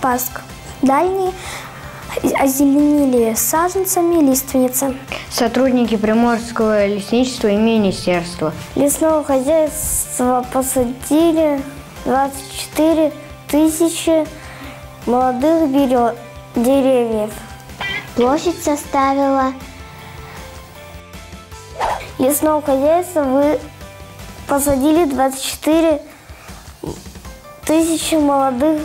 Спасск. Дальние озеленили саженцами лиственницы. Сотрудники Приморского лесничества и министерства. Лесного хозяйства посадили 24 тысячи молодых берё- деревьев. Площадь составила Лесного хозяйства вы посадили 24 тысячи молодых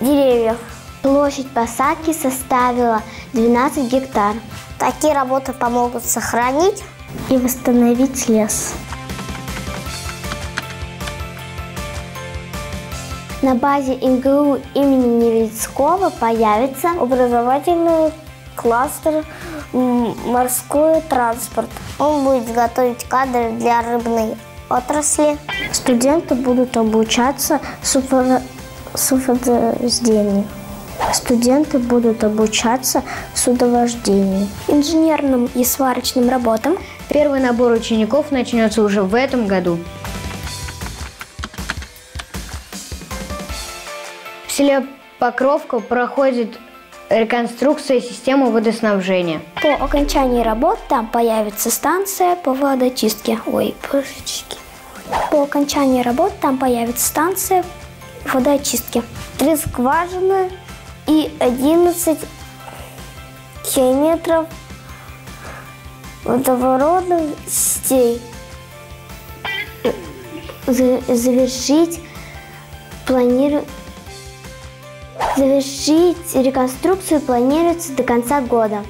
деревьев. площадь посадки составила 12 гектар. Такие работы помогут сохранить и восстановить лес. На базе МГУ имени Невельского появится Образовательный кластер морской транспорт. Он будет готовить кадры для рыбной отрасли. Студенты будут обучаться суфо- судовождению. Студенты будут обучаться судовождению. Инженерным и сварочным работам. Первый набор учеников начнется уже в этом году. В селе Покровка проходит реконструкция системы водоснабжения. По окончании работ там появится станция по водочистке. Ой, божечки. По окончании работ там появится станция водоочистки. Три скважины и 11 километров водоворотных сетей. за- завершить планиру... завершить реконструкцию планируется до конца года.